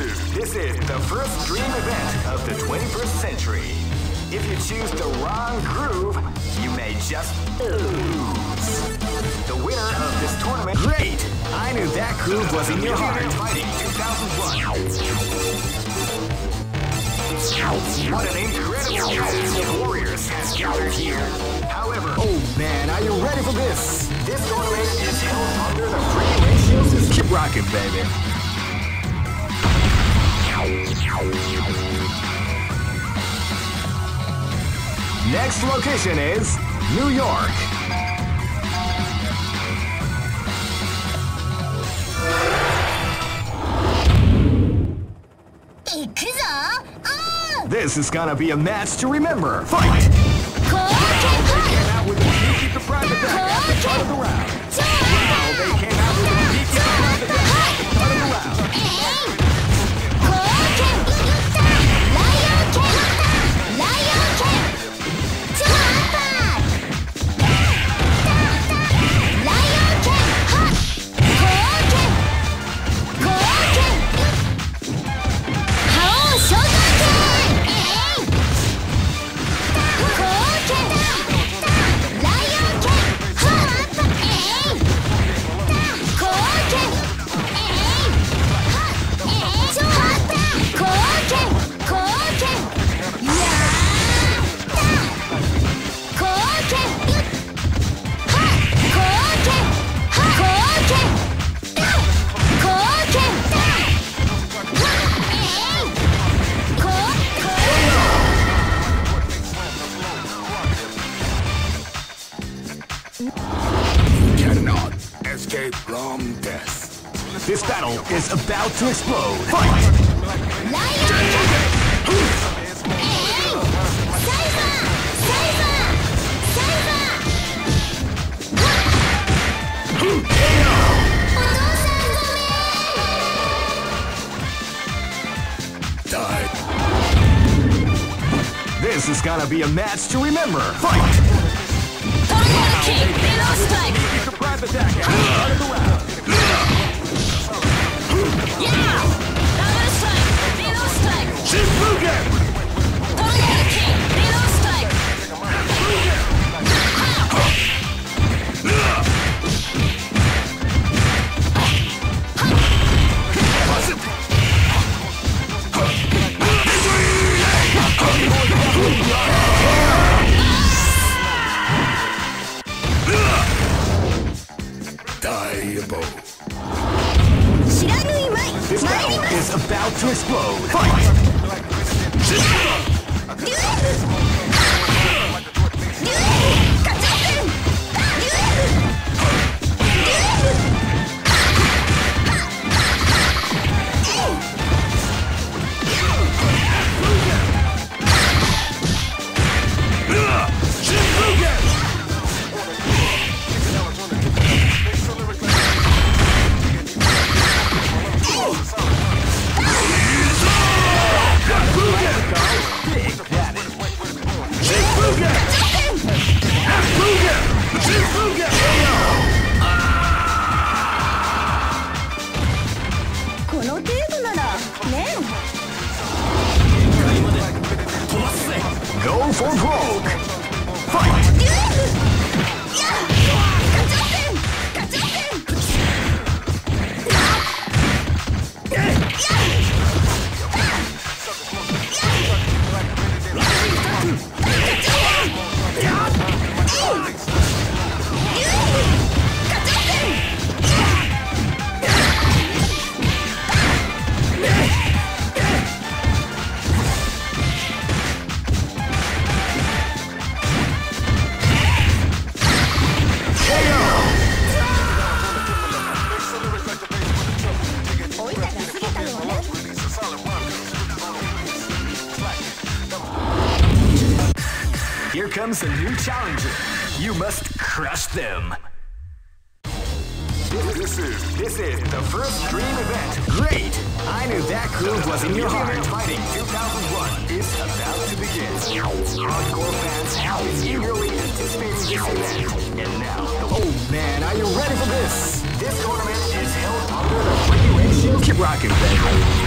is this is the first dream event of the 21st century. If you choose the wrong groove, you may just lose. The winner of this tournament. Great! I knew that groove was in your heart. Fighting 2001. What an incredible cast of warriors has gathered here. However, oh man, are you ready for this? This tournament is held under the free ratio system. Keep rocking, baby. Next location is New York. This is gonna be a match to remember. Fight! Is about to explode. Fight! Die. This is gonna be a match to remember. Fight! Sneaky surprise attack at the start of the round. Shifugen! Diable. To explode. Fight! comes a new challenger. You must crush them. This is this is the first dream event. Great! I knew that groove was in your heart. Fighting 2001 is about to begin. Hardcore fans have been eagerly anticipating this event, and now. Oh man, are you ready for this? This tournament is held under the regulation. Keep rocking, baby.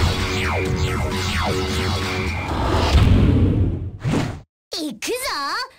行くぞ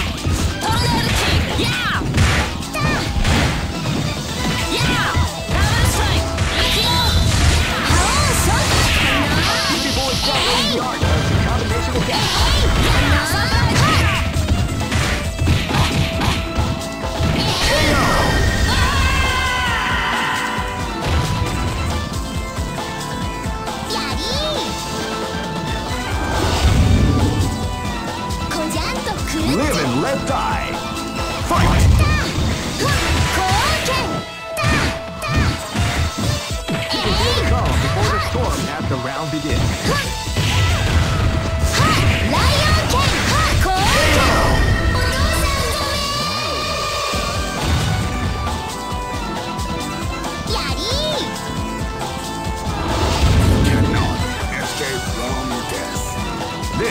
Live and let die. Fight! Come before the storm round begins.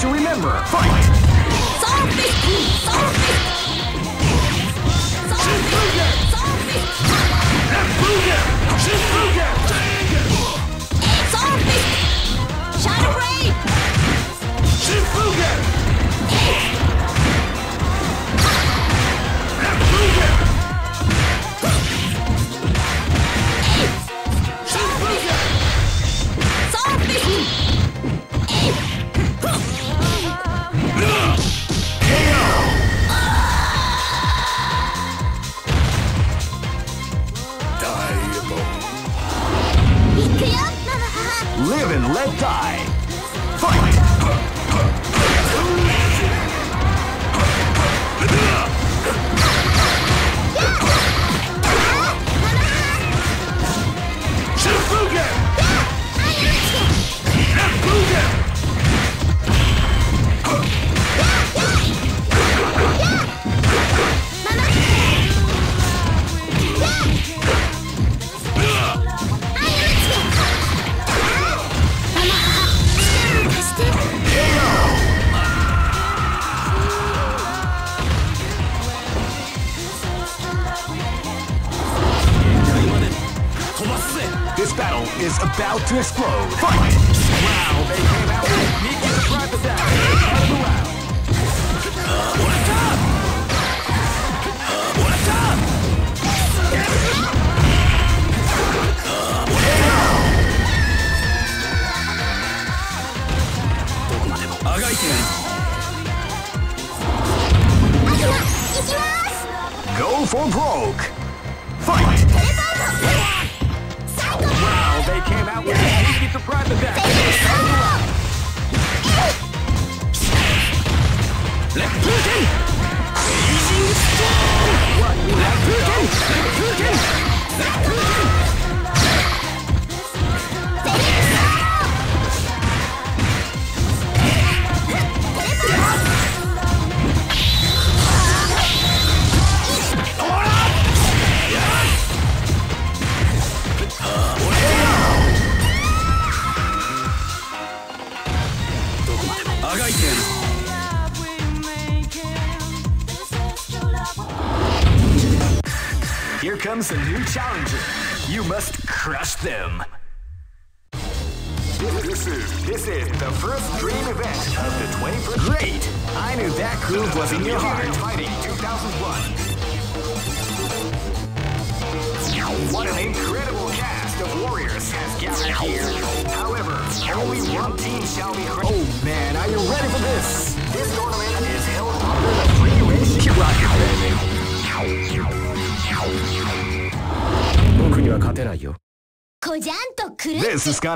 to remember. Fight!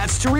Be to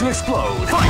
To explode.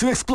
To explode.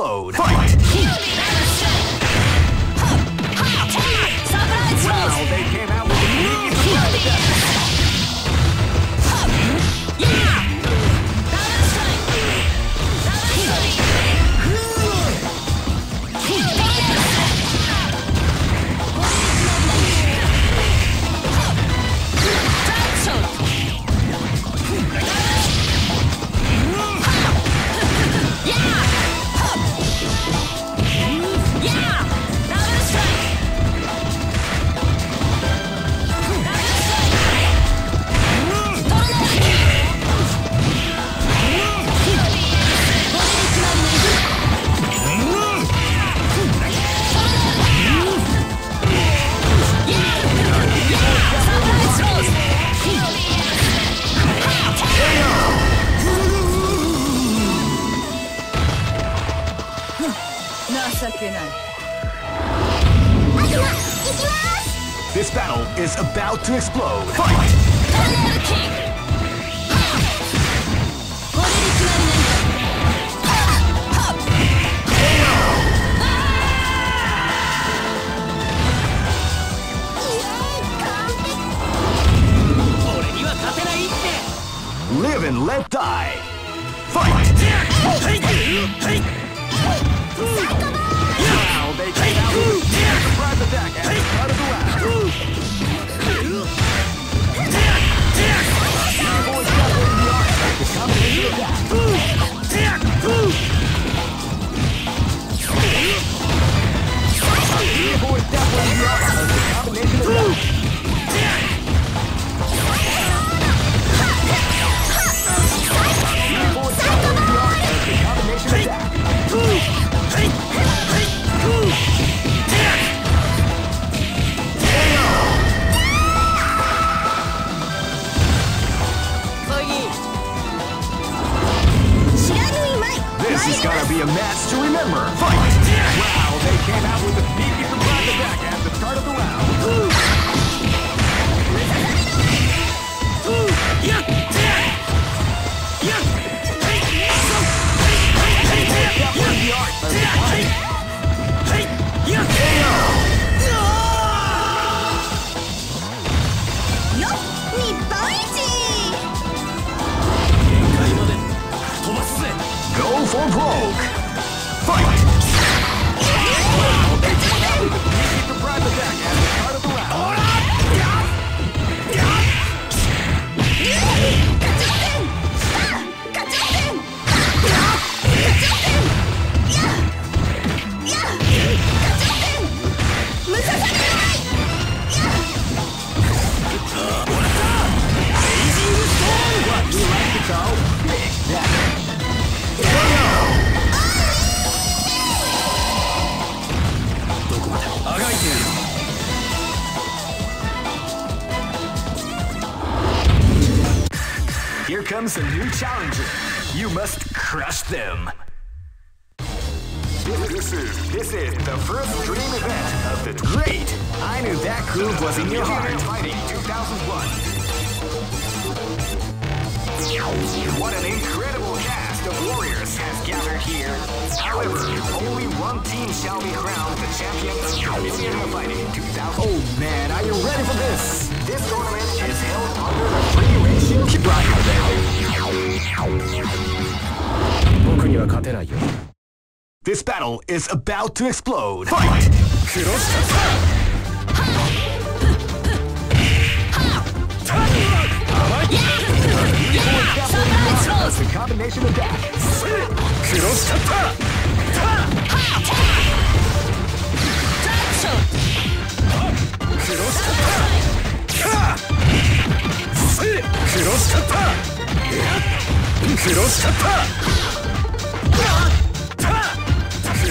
Battle is about to explode. Fight! It's a combination attack.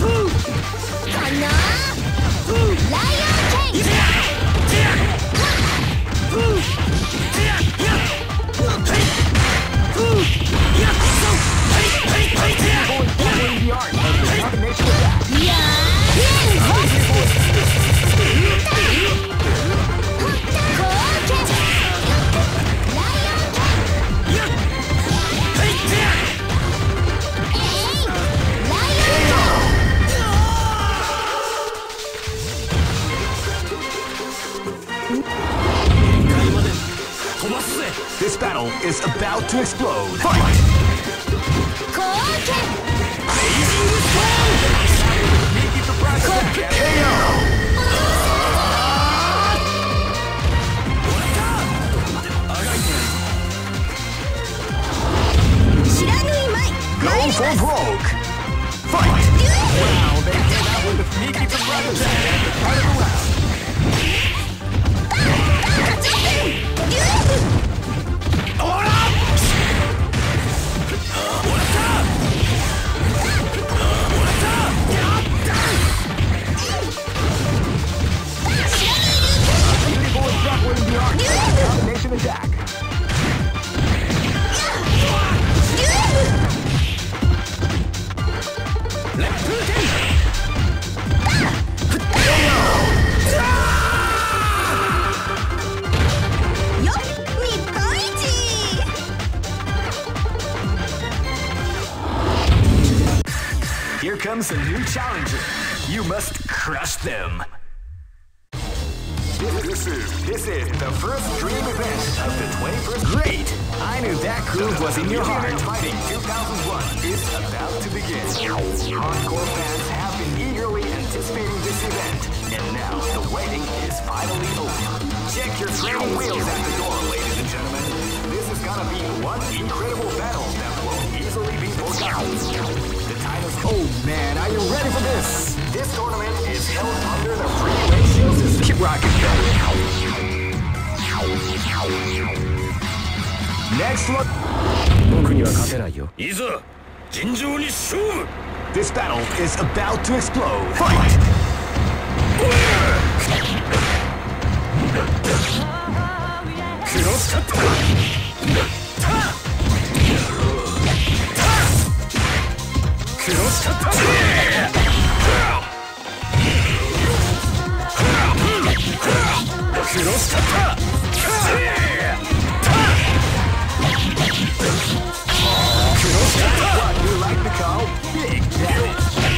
ライオン。Is about to explode. Fight! KO! Go for broke! Fight! Wow, they came out with a sneaky surprise attack at of the round. Here comes a new challenger. You must crush them. This is this is the first dream event of the 21st. Great! I knew that groove was in your heart. Fighting 2001 is about to begin. Hardcore fans have been eagerly anticipating this event, and now the waiting is finally over. Check your training wheels at the door, ladies and gentlemen. This is gonna be one incredible battle that won't easily be forgotten. Oh man, are you ready for this? This tournament is held under the free ratio system. Keep rocking. Next one. This battle is about to explode. Fight! Cross! しかった黒しかった黒しかった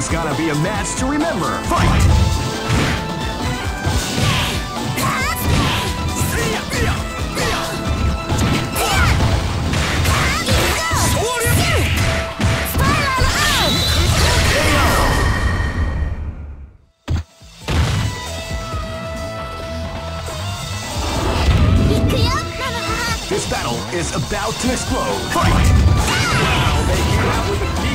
is gonna be a match to remember. Fight! This battle is about to explode. Fight! Wow, they came out with a deep.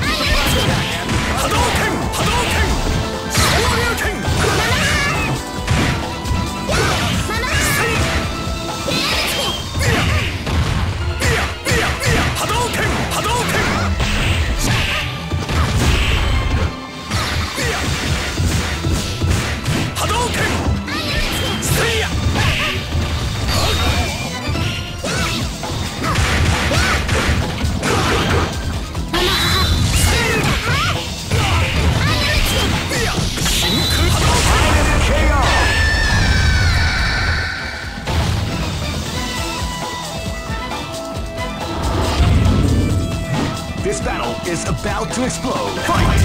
first. Fight!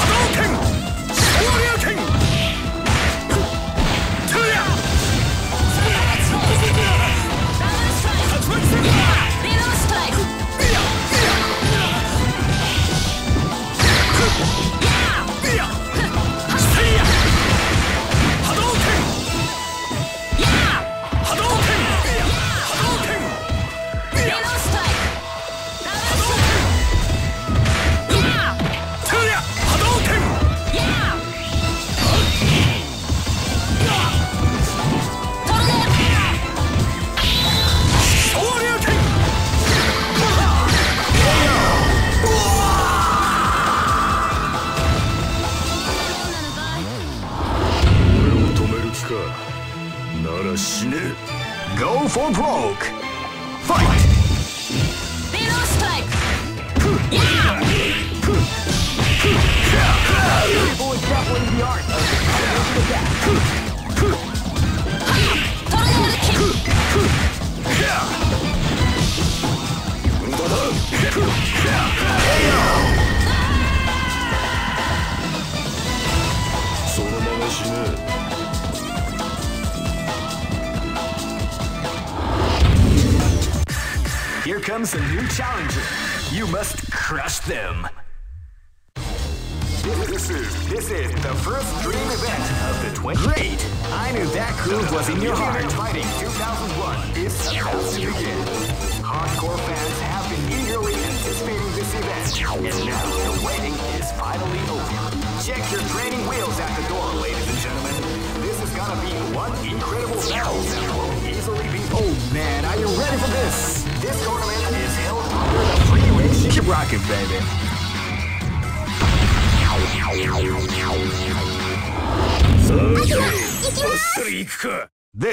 Hadouken! Strike!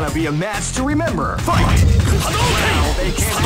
gonna be a match to remember. Fight! Now they can't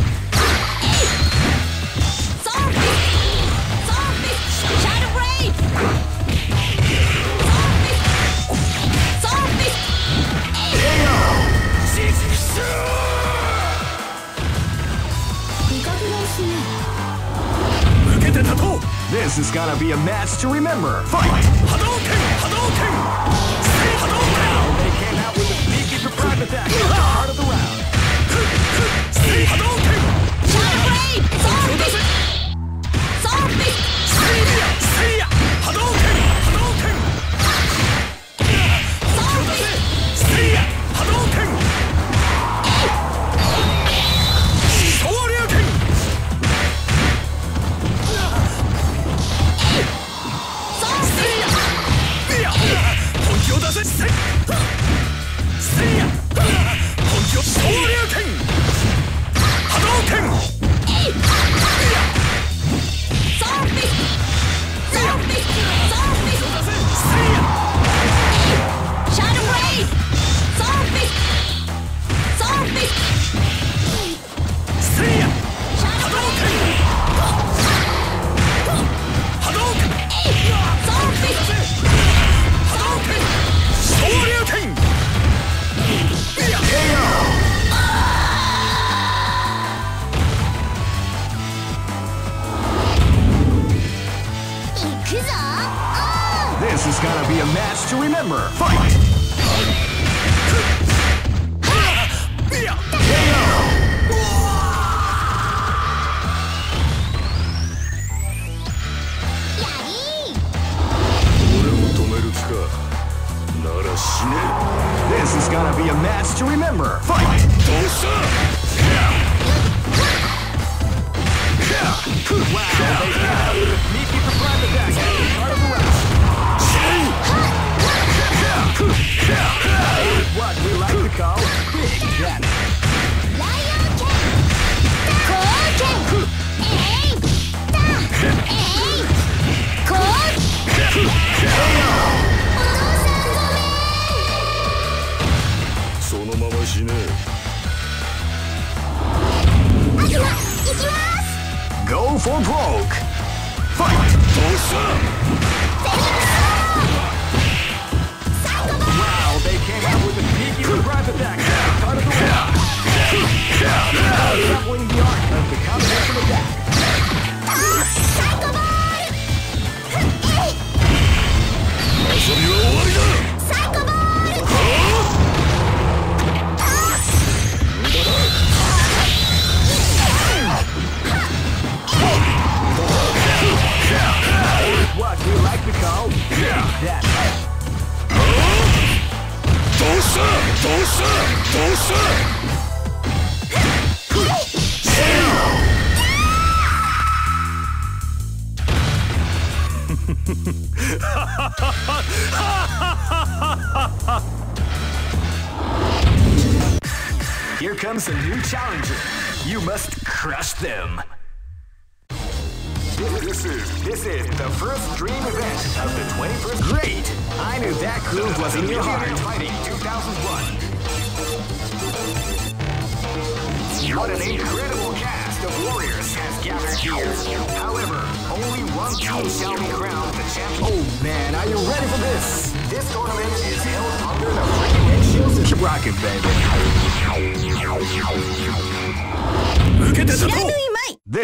This is gonna be a match to remember. Fight! Hadouken! Hadouken! Hadouken! They came out with a sneaky surprise attack at the start of the round. Hadouken! Wave! Zombie! Zombie! Hadouken!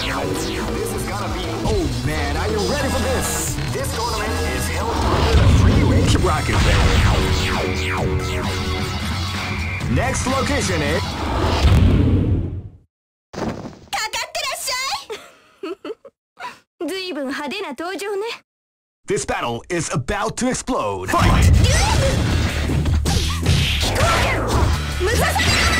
This oh man, are you ready for this? This tournament is held under the free range rocket. Next location is... Eh? This battle is about to explode. Fight!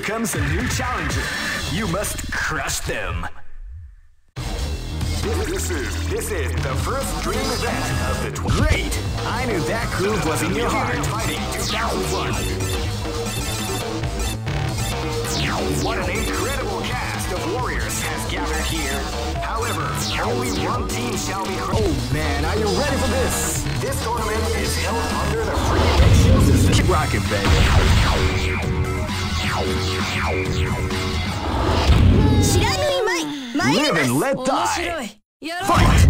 Here comes a new challenger. You must crush them. This is this is the first dream event of the 20. Great! I knew that groove was in your heart. Fighting 2001. What an incredible cast of warriors has gathered here. However, only one team shall be. Oh man, are you ready for this? This tournament is held under the free Keep rocking, baby. 知らぬいまい。参り Live ます。And let 面.白いやろう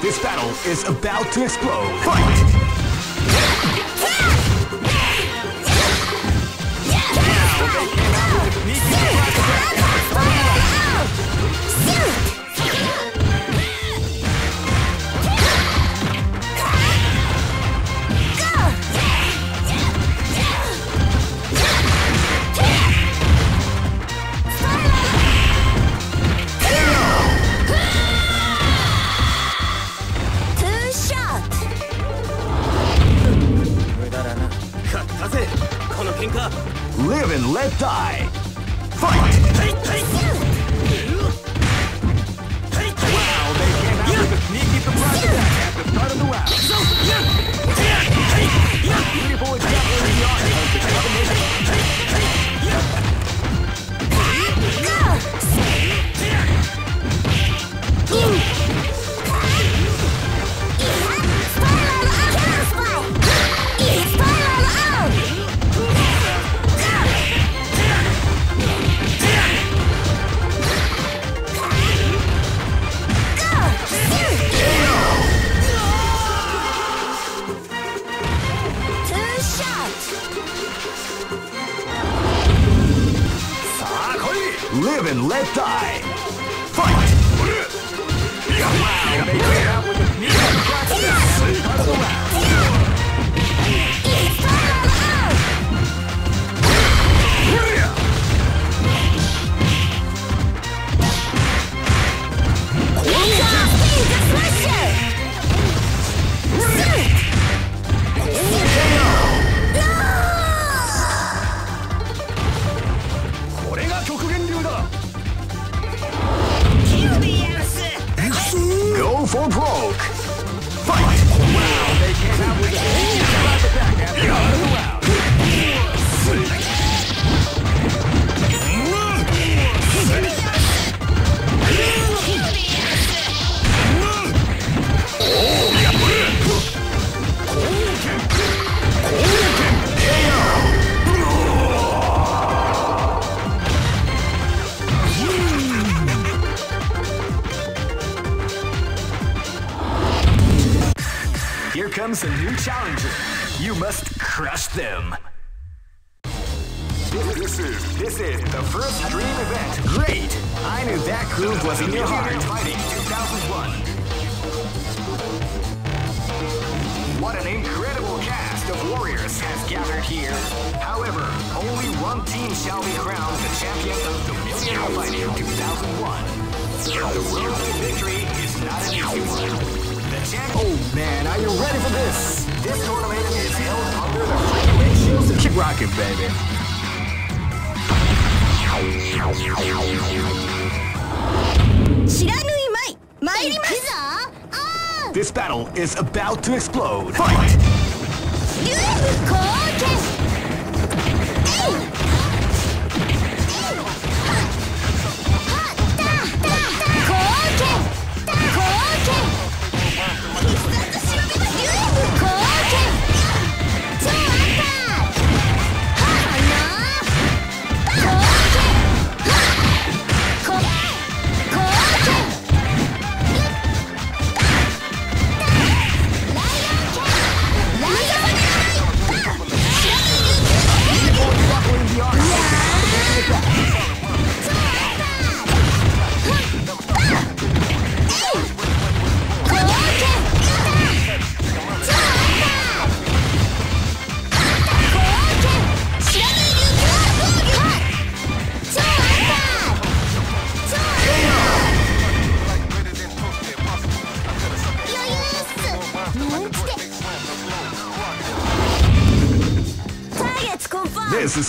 This battle is about to explode. Fight! Now crowned the champion of the Millennium Fighting 2001. The road to victory is not an easy one. The champ- Oh man, are you ready for this? This tournament is held under the regulations of- Keep rocking, baby. This battle is about to explode. Fight! Fight.